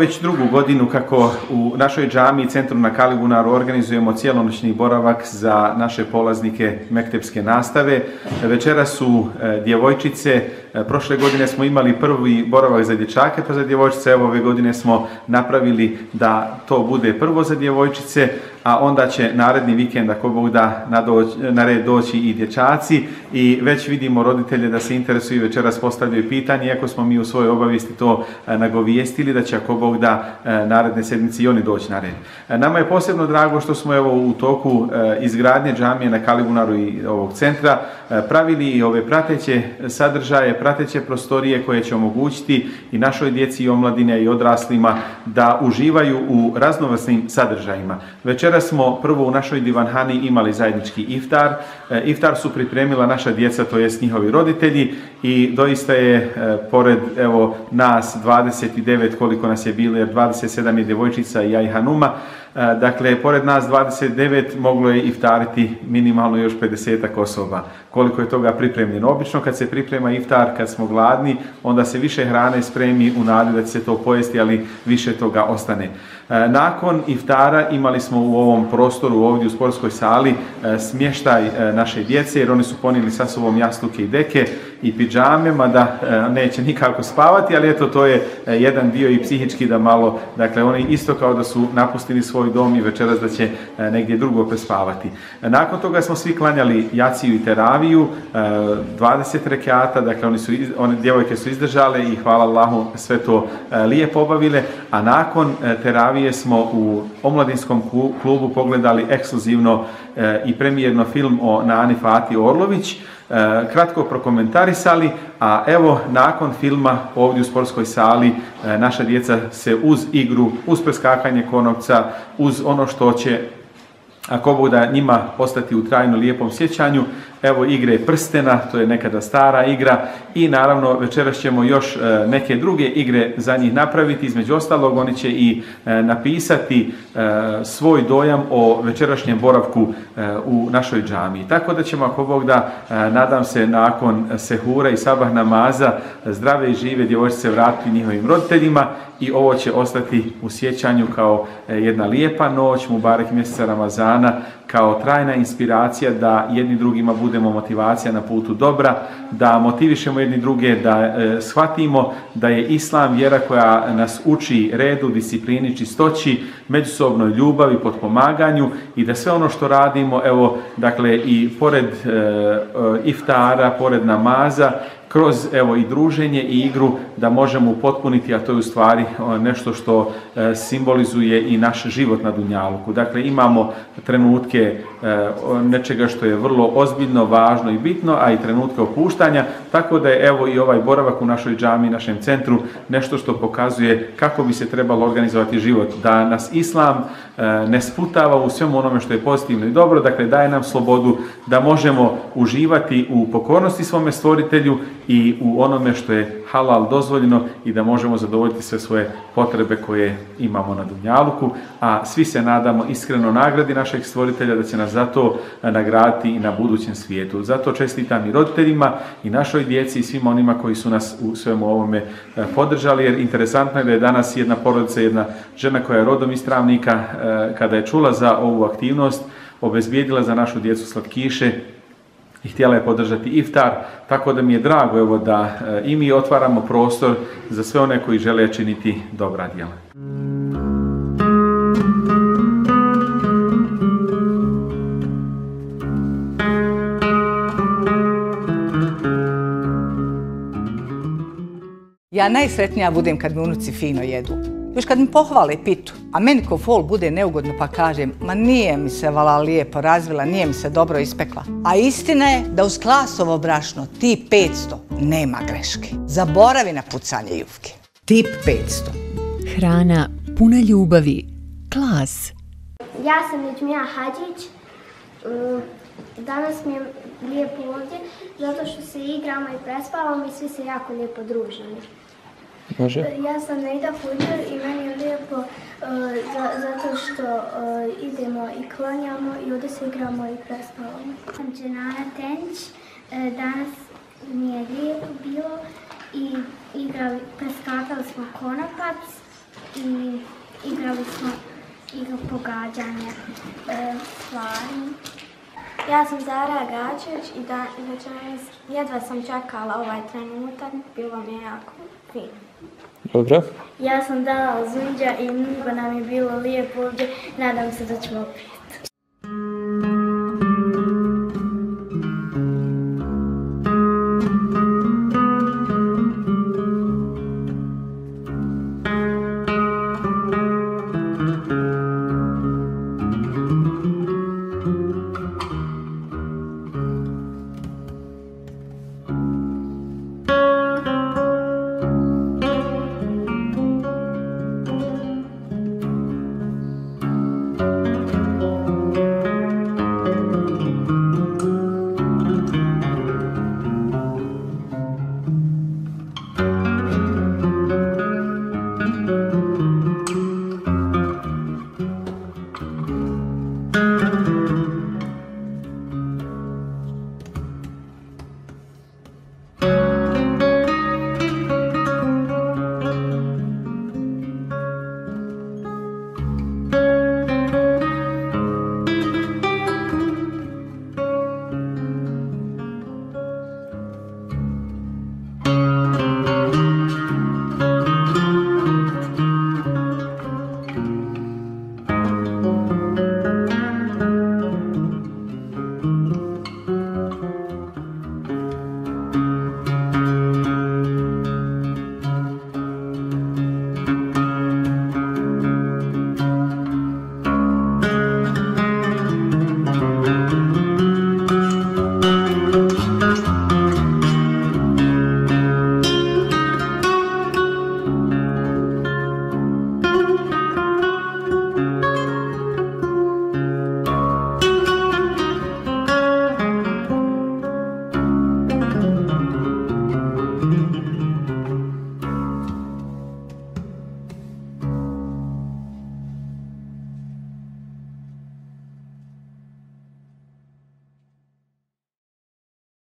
već drugu godinu kako u našoj džami centru na Kalibunaru organizujemo cijelonoćni boravak za naše polaznike mektepske nastave. Večera su e, djevojčice, prošle godine smo imali prvi boravak za dječake pa za djevojčice, evo ove godine smo napravili da to bude prvo za djevojčice, a onda će naredni vikend, ako Bog da, na, red doći i dječaci i već vidimo roditelje da se interesuju večeras postavljaju pitanje, iako smo mi u svojoj obavijesti to e, nagovijestili, da će ako Bog da e, naredne sedmice i oni doći na red. E, nama je posebno drago što smo evo u toku izgradnje džamije na Kalibunaru i ovog centra pravili i ove prateće sadržaje, prateće prostorije koje će omogućiti i našoj djeci i omladine i odraslima da uživaju u raznovrsnim sadržajima. Večeras smo prvo u našoj divanhani imali zajednički iftar. Iftar su pripremila naša djeca, to jest njihovi roditelji i doista je pored evo nas 29 koliko nas je bilo, jer 27 je djevojčica i ja i Hanuma, E, dakle, pored nas 29 moglo je iftariti minimalno još 50 osoba. Koliko je toga pripremljeno? Obično kad se priprema iftar, kad smo gladni, onda se više hrane spremi u nadi da će se to pojesti, ali više toga ostane. E, nakon iftara imali smo u ovom prostoru ovdje u sportskoj sali e, smještaj naše djece, jer oni su ponijeli sa sobom jastuke i deke i pidžame, mada neće nikako spavati, ali eto to je jedan dio i psihički da malo, dakle oni isto kao da su napustili svoj dom i večeras da će e, negdje drugo prespavati. Nakon toga smo svi klanjali jaciju i teraviju, 20 e, rekiata, dakle oni su, one djevojke su izdržale i hvala Allahu sve to e, lijepo obavile, a nakon teravije smo u omladinskom klubu pogledali ekskluzivno i premijerno film o Nani Fati Orlović, E, kratko prokomentarisali, a evo nakon filma ovdje u sportskoj sali e, naša djeca se uz igru, uz preskakanje konopca, uz ono što će ako bude njima ostati u trajno lijepom sjećanju, evo igre prstena, to je nekada stara igra i naravno večeras ćemo još e, neke druge igre za njih napraviti, između ostalog oni će i e, napisati e, svoj dojam o večerašnjem boravku u našoj džamiji. Tako da ćemo ako Bog da, nadam se nakon sehura i sabah namaza zdrave i žive djevojčice vratiti njihovim roditeljima i ovo će ostati u sjećanju kao jedna lijepa noć, Mubarek mjeseca Ramazana, kao trajna inspiracija da jedni drugima budemo motivacija na putu dobra, da motivišemo jedni druge, da e, shvatimo da je Islam vjera koja nas uči redu, disciplini, čistoći, međusobnoj ljubavi, potpomaganju i da sve ono što radimo, evo, dakle, i pored e, e, iftara, pored namaza, kroz evo i druženje i igru da možemo upotpuniti, a to je u stvari nešto što e, simbolizuje i naš život na Dunjaluku. Dakle, imamo trenutke e, nečega što je vrlo ozbiljno, važno i bitno, a i trenutke opuštanja, tako da je evo i ovaj boravak u našoj džami, našem centru, nešto što pokazuje kako bi se trebalo organizovati život, da nas Islam e, ne sputava u svemu onome što je pozitivno i dobro, dakle daje nam slobodu da možemo uživati u pokornosti svome stvoritelju i u onome što je halal dozvoljeno i da možemo zadovoljiti sve svoje potrebe koje imamo na Dunjaluku, a svi se nadamo iskreno nagradi našeg stvoritelja da će nas zato nagraditi i na budućem svijetu. Zato čestitam i roditeljima i našoj djeci i svima onima koji su nas u svemu ovome e, podržali, jer interesantno je da je danas jedna porodica, jedna žena koja je rodom iz Travnika, e, kada je čula za ovu aktivnost, obezbijedila za našu djecu slatkiše, i htjela je podržati iftar, tako da mi je drago evo, da e, i mi otvaramo prostor za sve one koji žele činiti dobra djela. Ja najsretnija budem kad mi unuci fino jedu. Još kad mi pohvale pitu, a meni ko fol bude neugodno pa kažem ma nije mi se vala lijepo razvila, nije mi se dobro ispekla. A istina je da uz klasovo brašno tip 500 nema greške. Zaboravi na pucanje jufke. Tip 500. Hrana puna ljubavi. Klas. Ja sam Neđmija Hadžić. Danas mi je lijepo ovdje zato što se igramo i prespavamo i svi se jako lijepo družimo. Može? Ja sam Nejda Fuđer i meni je lijepo uh, zato što uh, idemo i klanjamo i ovdje se igramo i prespavamo. Sam Dženana Tenč, uh, danas mi je lijepo bilo i igrali, preskakali smo konopac i igrali smo igru pogađanja e, stvari. Ja sam Zara Gačević i da, večeras jedva sam čekala ovaj trenutak, bilo mi je jako fino. Dobro. Ja sam Dala Zunđa i mnogo nam je bilo lijepo ovdje. Nadam se da ćemo opet.